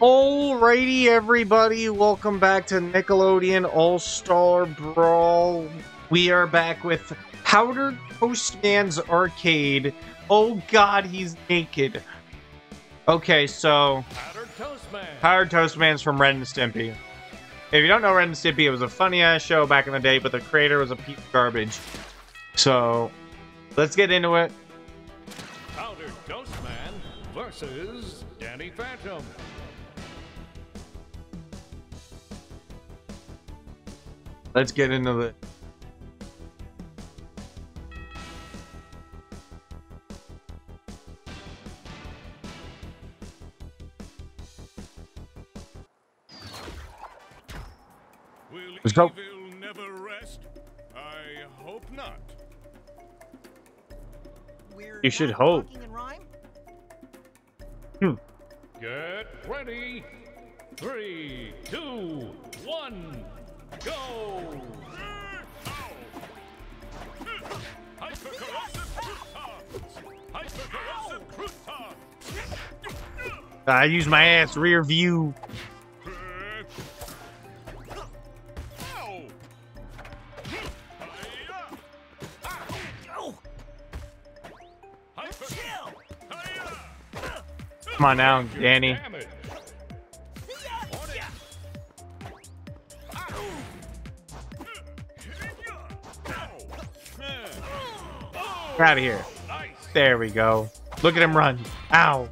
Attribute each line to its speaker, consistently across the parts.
Speaker 1: Alrighty, everybody, welcome back to Nickelodeon All Star Brawl. We are back with Powder Toastman's Arcade. Oh god, he's naked. Okay, so
Speaker 2: Powdered Toastman.
Speaker 1: Powdered Toastman's from Ren and Stimpy. If you don't know Ren and Stimpy, it was a funny ass show back in the day, but the creator was a piece of garbage. So let's get into it.
Speaker 2: Powdered Toastman versus Danny Phantom.
Speaker 1: Let's get into the.
Speaker 3: Will
Speaker 1: Let's go.
Speaker 3: evil never rest? I hope not.
Speaker 4: We're
Speaker 1: You should hope.
Speaker 4: talking in rhyme?
Speaker 2: Get ready. Three, two, one, go.
Speaker 1: I use my ass rear view. Come on now, Danny. Out of here. There we go. Look at him run. Ow.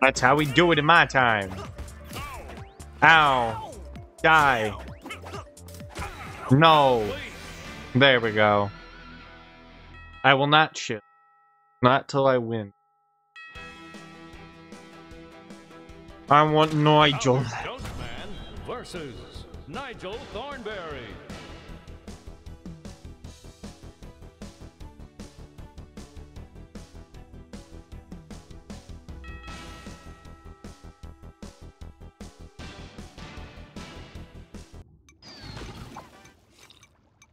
Speaker 1: That's how we do it in my time. Ow. Die. No. There we go. I will not shit. Not till I win. I want Nigel.
Speaker 2: Versus Nigel Thornberry.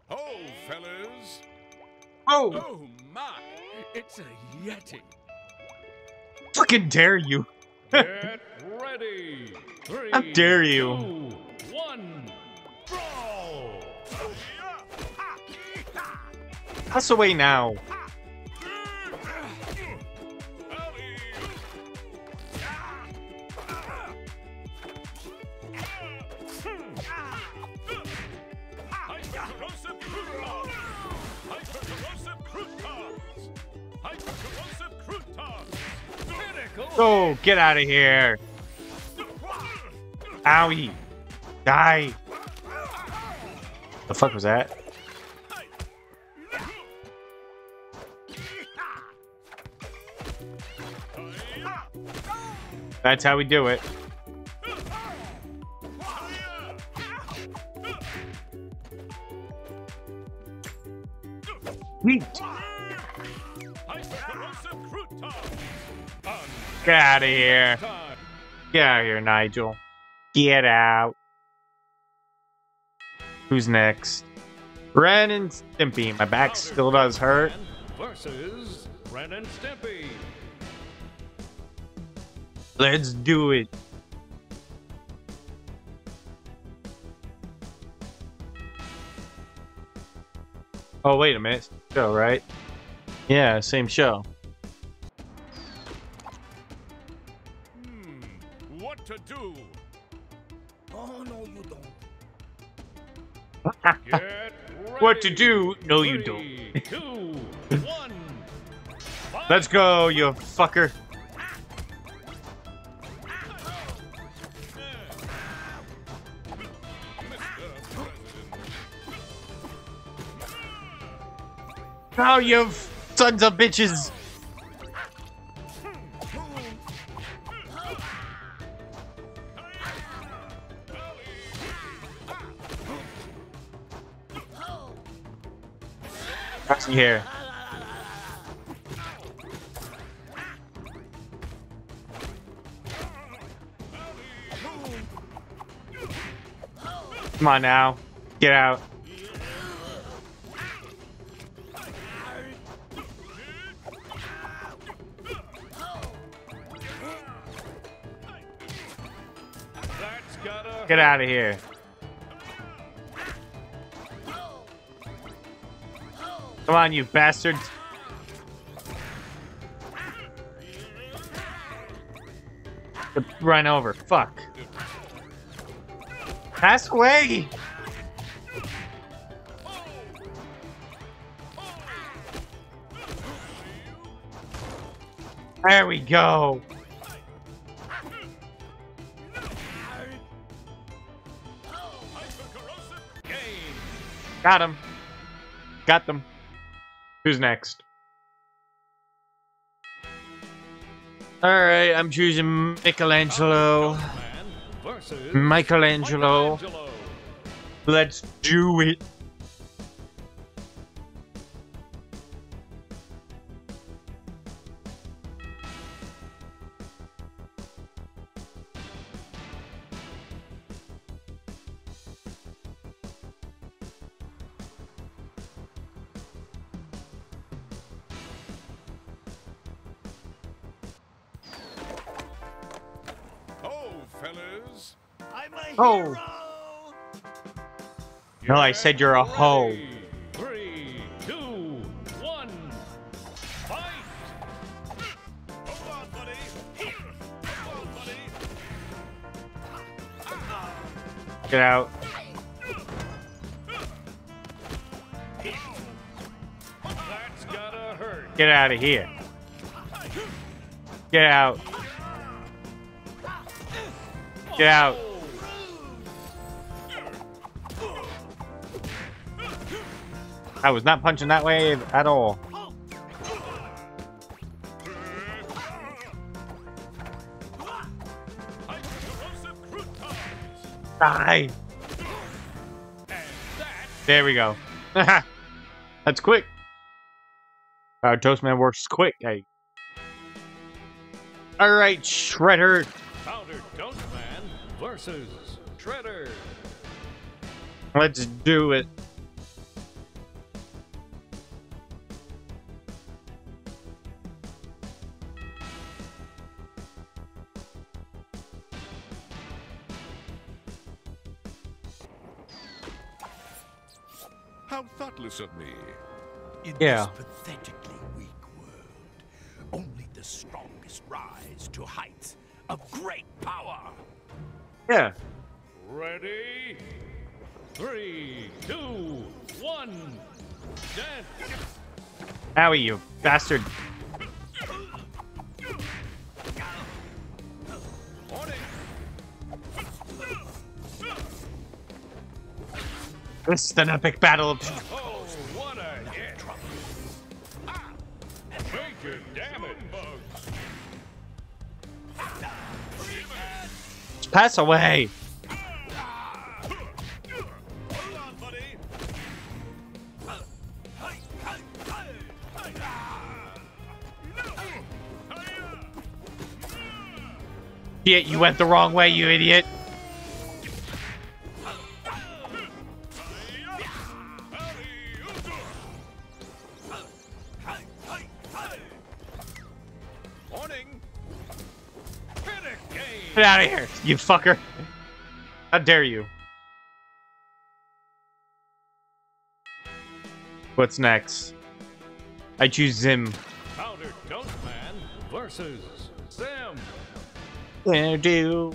Speaker 3: Oh, fellas!
Speaker 1: Oh,
Speaker 3: Oh my! It's a Yeti!
Speaker 1: fucking dare you.
Speaker 2: Get ready. Three,
Speaker 1: How dare you.
Speaker 2: two,
Speaker 1: Pass away now. Oh, get out of here. Owie. Die. The fuck was that? That's how we do it. Get out of here. Get out of here, Nigel. Get out. Who's next? Ren and Stimpy. My back still does hurt.
Speaker 2: Versus Ren and Stimpy.
Speaker 1: Let's do it. Oh, wait a minute. Show, right? Yeah, same show.
Speaker 3: Hmm, what to do?
Speaker 4: Oh, no, you don't.
Speaker 2: Get ready.
Speaker 1: What to do? No, you
Speaker 2: Three, two, one.
Speaker 1: Let's go, you fucker. Oh, you sons of bitches. Here. Come on now. Get out. Get out of here. Come on, you bastards. Run over. Fuck. Pass away! There we go. Got him. Got them. Who's next? Alright, I'm choosing Michelangelo. Michelangelo.
Speaker 2: Michelangelo.
Speaker 1: Let's do it.
Speaker 3: Fellas.
Speaker 4: I'm a
Speaker 1: Oh.
Speaker 4: hero.
Speaker 1: No, I said you're a hoe.
Speaker 2: Three, two, one, fight!
Speaker 3: Hold on, buddy. Hold on, buddy.
Speaker 1: Get out.
Speaker 2: That's gotta hurt.
Speaker 1: Get out of here. Get out. Get out. I was not punching that way at all. Die. There we go. That's quick. Our Toastman works quick. Hey. All right, Shredder.
Speaker 2: Powdered Toast Man versus Shredder.
Speaker 1: Let's do it.
Speaker 3: How thoughtless of me.
Speaker 4: In
Speaker 1: Yeah.
Speaker 4: this pathetically weak world, only the strongest rise to heights of great power.
Speaker 1: Yeah.
Speaker 2: Ready? Three, two, one, dance!
Speaker 1: Howie, you bastard. This is an epic battle of. Pass away. Shit, you went the wrong way, you idiot. Get out of here, you fucker. How dare you? What's next? I choose Zim.
Speaker 2: Powdered Toast Man versus Zim.
Speaker 1: There do.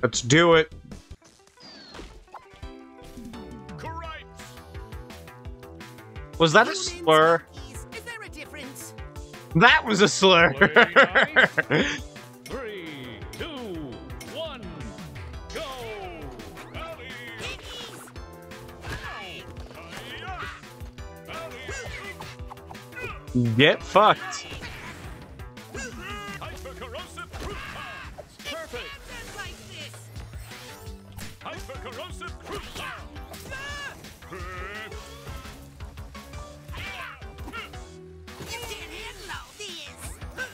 Speaker 1: Let's do it. Was that a slur?
Speaker 5: Is there a difference?
Speaker 1: That was a slur.
Speaker 2: Three, two, one, go!
Speaker 1: Get fucked.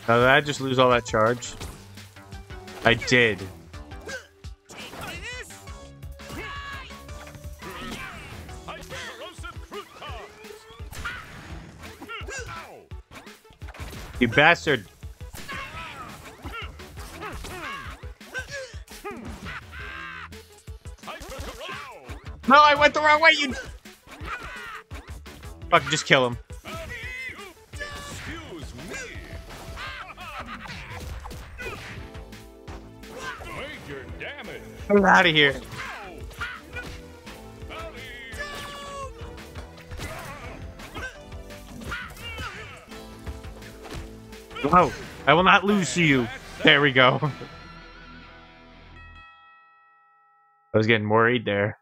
Speaker 1: Now did I just lose all that charge? I did. You bastard. No, I went the wrong way, you... Fuck, just kill him. Get out of here. No, I will not lose to you. There we go. I was getting worried there.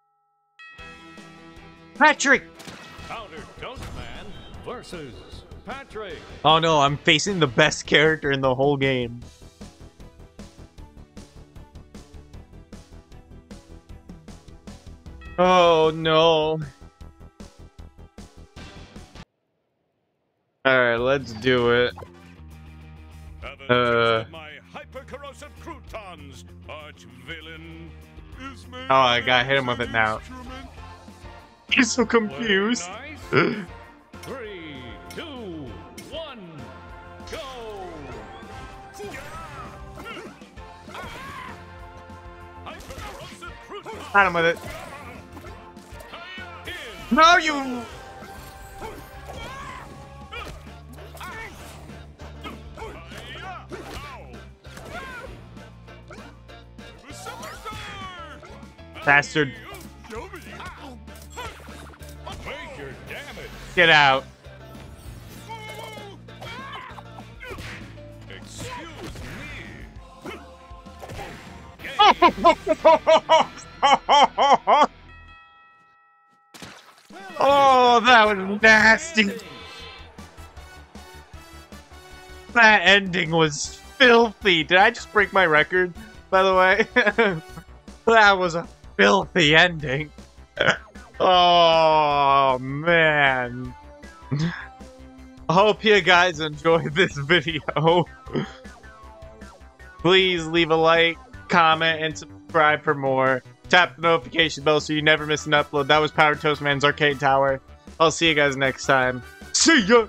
Speaker 1: Patrick!
Speaker 2: Powder Man versus Patrick.
Speaker 1: Oh no, I'm facing the best character in the whole game. Oh no. Alright, let's do it. Uh.
Speaker 3: my hypercorrosive croutons, arch villain. Is
Speaker 1: Oh, I gotta hit him with it now. He's so confused.
Speaker 2: Three, two, one, go.
Speaker 3: Hypercorrosive croutons.
Speaker 1: Hit him with it. No, you.
Speaker 3: Hiya. Ow. The superstar.
Speaker 1: Bastard.
Speaker 3: Yummy.
Speaker 2: Major damage.
Speaker 1: Get out.
Speaker 3: Excuse me.
Speaker 1: oh, that was nasty. That ending was filthy. Did I just break my record, by the way? that was a filthy ending. oh, man. I hope you guys enjoyed this video. Please leave a like, comment, and subscribe for more. Tap the notification bell so you never miss an upload. That was Power Toast Man's Arcade Tower. I'll see you guys next time. See ya!